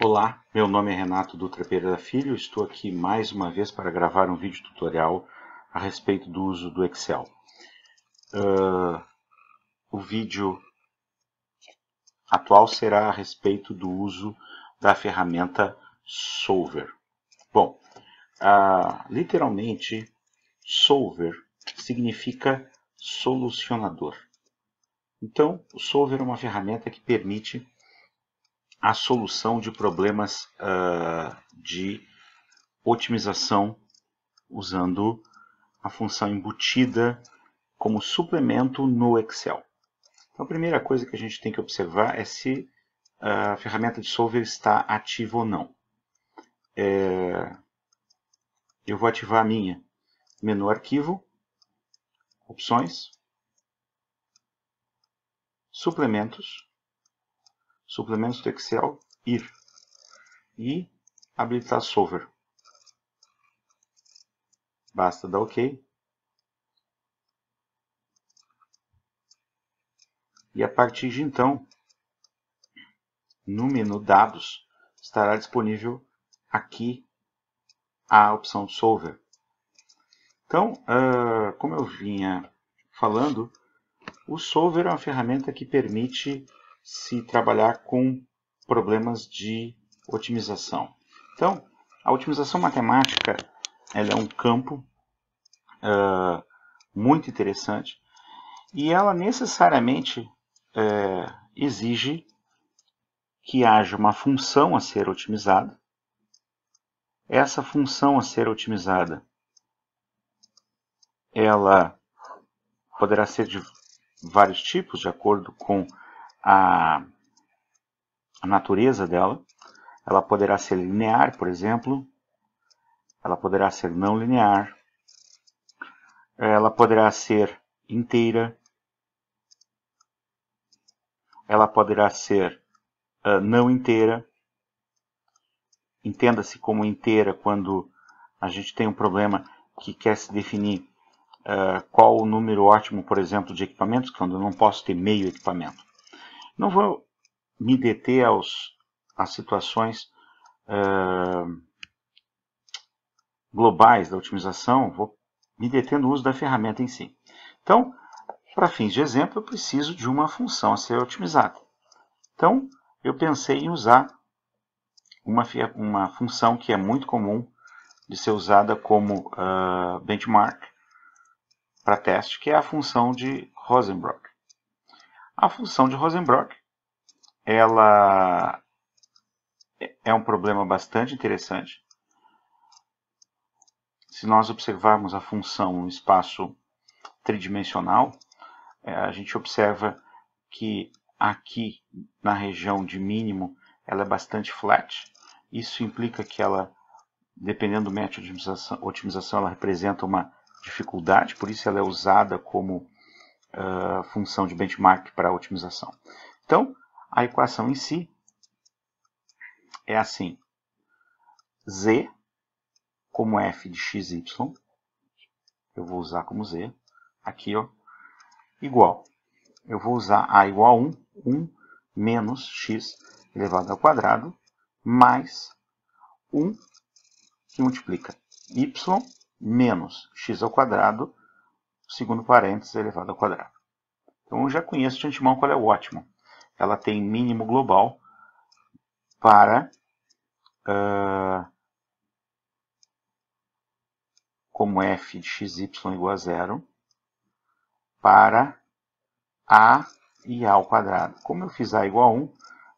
Olá, meu nome é Renato Dutra Pereira Filho, estou aqui mais uma vez para gravar um vídeo tutorial a respeito do uso do Excel. Uh, o vídeo atual será a respeito do uso da ferramenta Solver. Bom, uh, literalmente, Solver significa solucionador. Então, o Solver é uma ferramenta que permite a solução de problemas uh, de otimização usando a função embutida como suplemento no Excel. Então, a primeira coisa que a gente tem que observar é se a ferramenta de Solver está ativa ou não. É... Eu vou ativar a minha. Menu Arquivo, Opções, Suplementos, suplementos do Excel, ir e habilitar Solver. Basta dar OK. E a partir de então, no menu Dados, estará disponível aqui a opção Solver. Então, uh, como eu vinha falando, o Solver é uma ferramenta que permite se trabalhar com problemas de otimização. Então, a otimização matemática ela é um campo uh, muito interessante e ela necessariamente uh, exige que haja uma função a ser otimizada. Essa função a ser otimizada ela poderá ser de vários tipos, de acordo com a, a natureza dela. Ela poderá ser linear, por exemplo. Ela poderá ser não linear. Ela poderá ser inteira. Ela poderá ser uh, não inteira. Entenda-se como inteira quando a gente tem um problema que quer se definir uh, qual o número ótimo, por exemplo, de equipamentos, quando eu não posso ter meio equipamento. Não vou me deter aos, às situações uh, globais da otimização, vou me deter no uso da ferramenta em si. Então, para fins de exemplo, eu preciso de uma função a ser otimizada. Então, eu pensei em usar uma, uma função que é muito comum de ser usada como uh, benchmark para teste, que é a função de Rosenbrock. A função de Rosenbrock, ela é um problema bastante interessante. Se nós observarmos a função no espaço tridimensional, é, a gente observa que aqui na região de mínimo ela é bastante flat. Isso implica que ela, dependendo do método de otimização, otimização ela representa uma dificuldade, por isso ela é usada como uh, função de benchmark para otimização. Então, a equação em si é assim: z como f de x, y, eu vou usar como z, aqui, ó, igual. Eu vou usar a igual a 1, 1 menos x elevado ao quadrado, mais 1 que multiplica y menos x ao quadrado, segundo parênteses, elevado ao quadrado. Então eu já conheço de antemão qual é o ótimo. Ela tem mínimo global para uh, como f de xy igual a zero para a e a ao quadrado. Como eu fiz a igual a 1,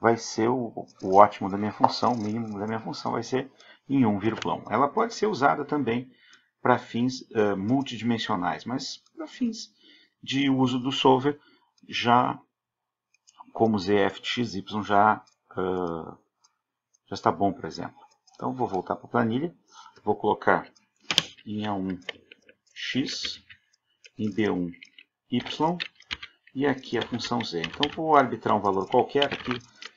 vai ser o, o ótimo da minha função, o mínimo da minha função vai ser em 1, vírgula 1. Ela pode ser usada também para fins uh, multidimensionais, mas para fins de uso do solver, já como ZFXY já, uh, já está bom, por exemplo. Então vou voltar para a planilha, vou colocar em A1x, em B1y e aqui a função z. Então vou arbitrar um valor qualquer aqui,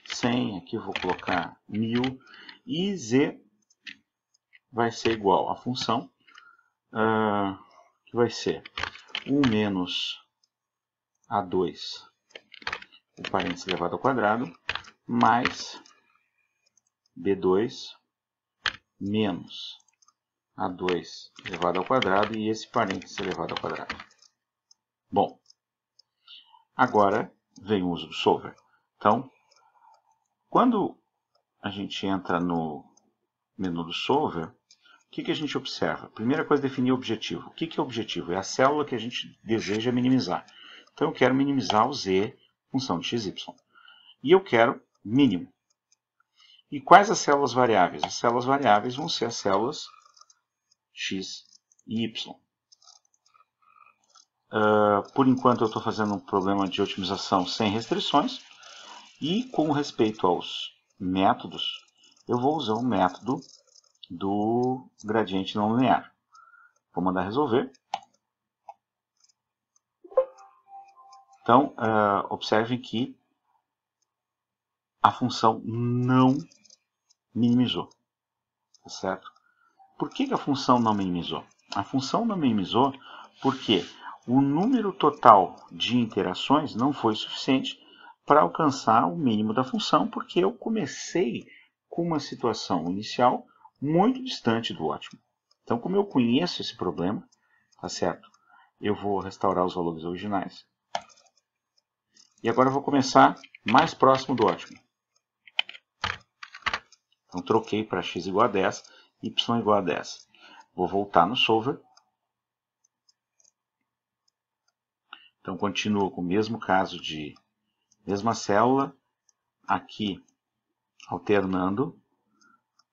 100, aqui vou colocar 1000 e z vai ser igual à função uh, que vai ser 1 menos A2, o parênteses elevado ao quadrado, mais B2 menos A2 elevado ao quadrado e esse parênteses elevado ao quadrado. Bom, agora vem o uso do solver. Então, quando a gente entra no menu do solver, o que, que a gente observa? Primeira coisa, definir o objetivo. O que, que é o objetivo? É a célula que a gente deseja minimizar. Então, eu quero minimizar o z, função de xy. E eu quero mínimo. E quais as células variáveis? As células variáveis vão ser as células x e y. Uh, por enquanto eu estou fazendo um problema de otimização sem restrições. E com respeito aos métodos, eu vou usar o método do gradiente não linear. Vou mandar resolver. Então, uh, observem que a função não minimizou. Tá certo? Por que, que a função não minimizou? A função não minimizou porque o número total de interações não foi suficiente para alcançar o mínimo da função, porque eu comecei com uma situação inicial muito distante do ótimo. Então, como eu conheço esse problema, tá certo? Eu vou restaurar os valores originais. E agora eu vou começar mais próximo do ótimo. Então, troquei para x igual a 10, y igual a 10. Vou voltar no solver. Então, continuo com o mesmo caso de Mesma célula, aqui alternando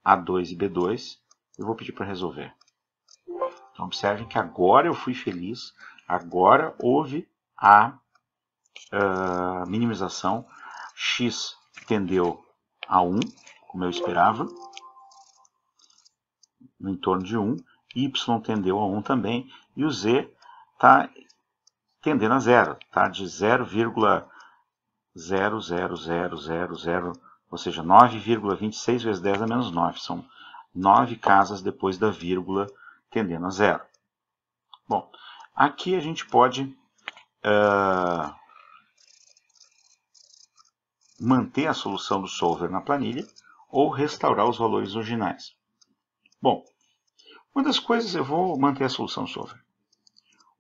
A2 e B2, eu vou pedir para resolver. Então, observem que agora eu fui feliz, agora houve a uh, minimização. X tendeu a 1, como eu esperava, no entorno de 1, Y tendeu a 1 também, e o Z está tendendo a zero, tá? de 0,1 0,0000, ou seja, 9,26 vezes 10 a menos 9. São 9 casas depois da vírgula tendendo a zero. Bom, aqui a gente pode uh, manter a solução do solver na planilha ou restaurar os valores originais. Bom, uma das coisas, eu vou manter a solução solver.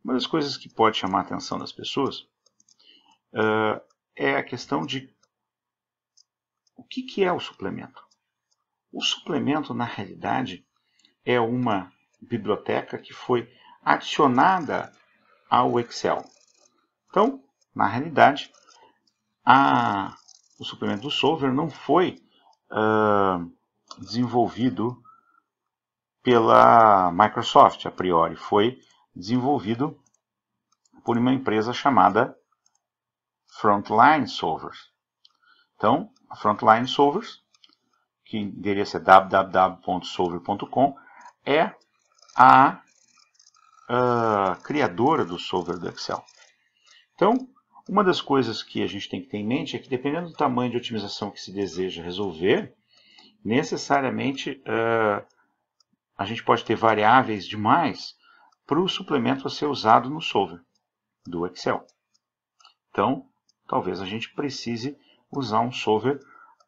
Uma das coisas que pode chamar a atenção das pessoas uh, é a questão de o que, que é o suplemento. O suplemento, na realidade, é uma biblioteca que foi adicionada ao Excel. Então, na realidade, a, o suplemento do Solver não foi uh, desenvolvido pela Microsoft a priori, foi desenvolvido por uma empresa chamada Frontline Solvers. Então, Frontline Solvers, que endereço é www.solver.com, é a, a criadora do solver do Excel. Então, uma das coisas que a gente tem que ter em mente é que, dependendo do tamanho de otimização que se deseja resolver, necessariamente uh, a gente pode ter variáveis demais para o suplemento a ser usado no solver do Excel. Então, talvez a gente precise usar um solver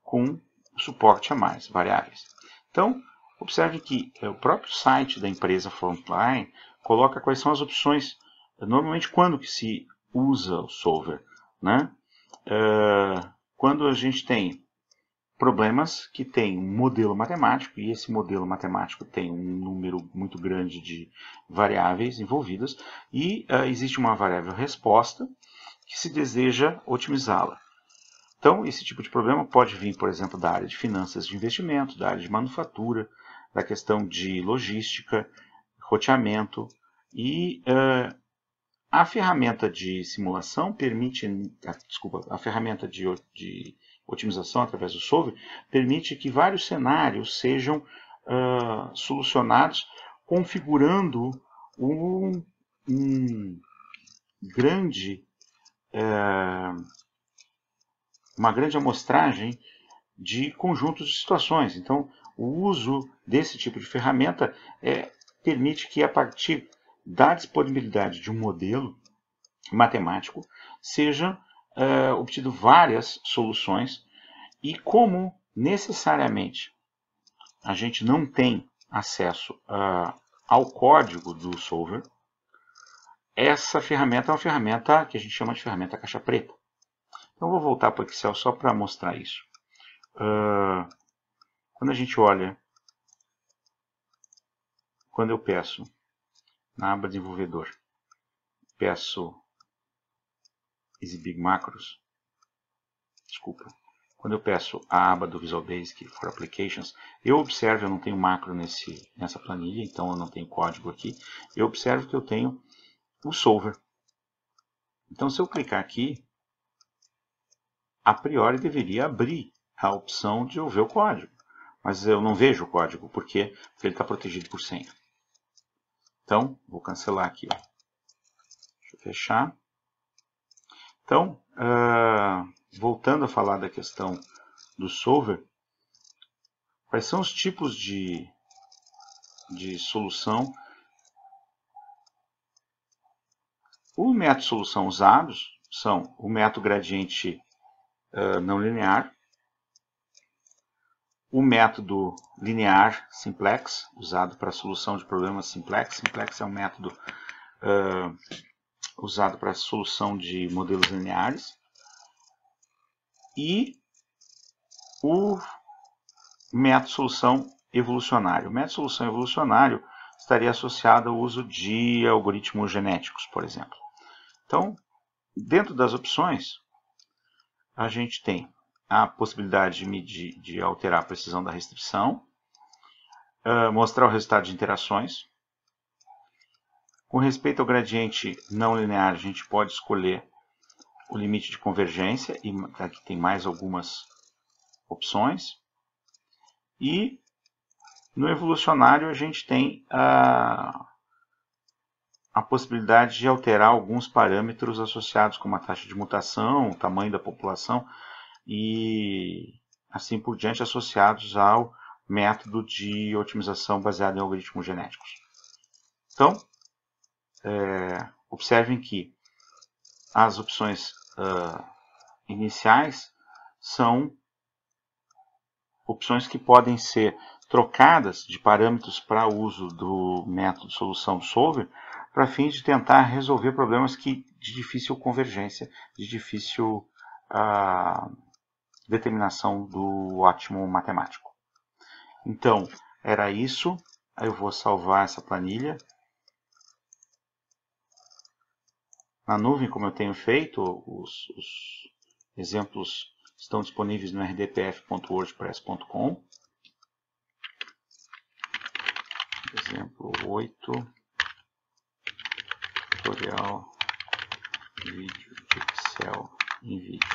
com suporte a mais variáveis. Então, observe que é, o próprio site da empresa Frontline coloca quais são as opções, normalmente quando que se usa o solver. Né? Uh, quando a gente tem problemas que tem um modelo matemático, e esse modelo matemático tem um número muito grande de variáveis envolvidas, e uh, existe uma variável resposta, que se deseja otimizá-la. Então, esse tipo de problema pode vir, por exemplo, da área de finanças de investimento, da área de manufatura, da questão de logística, roteamento e uh, a ferramenta de simulação permite, ah, desculpa, a ferramenta de, de, otimização através do solver permite que vários cenários sejam uh, solucionados configurando um, um grande é, uma grande amostragem de conjuntos de situações. Então, o uso desse tipo de ferramenta é, permite que, a partir da disponibilidade de um modelo matemático, seja é, várias soluções e como necessariamente a gente não tem acesso ao código do solver, essa ferramenta é uma ferramenta que a gente chama de ferramenta caixa preta. Então, vou voltar para o Excel só para mostrar isso. Uh, quando a gente olha, quando eu peço na aba desenvolvedor, peço exibir macros, desculpa, quando eu peço a aba do Visual Basic for Applications, eu observo, eu não tenho macro nesse, nessa planilha, então eu não tenho código aqui, eu observo que eu tenho o solver. Então se eu clicar aqui, a priori deveria abrir a opção de eu ver o código. Mas eu não vejo o código, por quê? Porque ele está protegido por senha. Então, vou cancelar aqui. Ó. Deixa eu fechar. Então, uh, voltando a falar da questão do solver, quais são os tipos de, de solução? O método solução usados são o método gradiente uh, não linear, o método linear simplex, usado para solução de problemas simplex. Simplex é um método uh, usado para solução de modelos lineares e o método solução evolucionário. O método solução evolucionário estaria associado ao uso de algoritmos genéticos, por exemplo. Então, dentro das opções, a gente tem a possibilidade de, medir, de alterar a precisão da restrição, uh, mostrar o resultado de interações. Com respeito ao gradiente não linear, a gente pode escolher o limite de convergência, e aqui tem mais algumas opções. E no evolucionário a gente tem a, a possibilidade de alterar alguns parâmetros associados com a taxa de mutação, o tamanho da população e assim por diante associados ao método de otimização baseado em algoritmos genéticos. Então, é, observem que as opções uh, iniciais são opções que podem ser trocadas de parâmetros para uso do método solução solver para fins de tentar resolver problemas que, de difícil convergência, de difícil uh, determinação do ótimo matemático. Então, era isso. Eu vou salvar essa planilha na nuvem, como eu tenho feito, os, os exemplos estão disponíveis no rdpf.wordpress.com. Exemplo 8, tutorial vídeo de Excel em vídeo.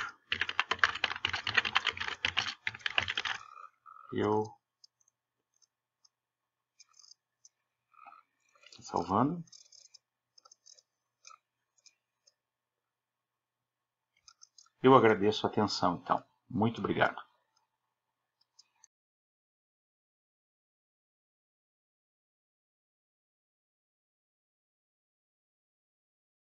Eu salvando. Eu agradeço a atenção, então. Muito obrigado.